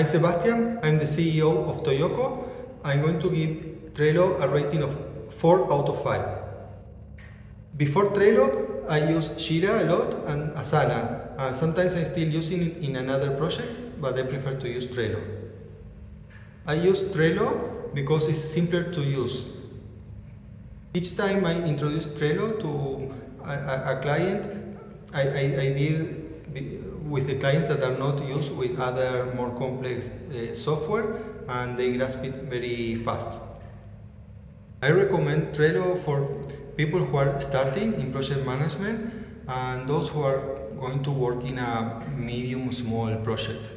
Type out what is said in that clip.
I'm Sebastian, I'm the CEO of Toyoko. I'm going to give Trello a rating of 4 out of 5. Before Trello, I used Jira a lot and Asana. Uh, sometimes I'm still using it in another project, but I prefer to use Trello. I use Trello because it's simpler to use. Each time I introduce Trello to a, a, a client, I, I, I deal with the clients that are not used with other more complex uh, software and they grasp it very fast. I recommend Trello for people who are starting in project management and those who are going to work in a medium small project.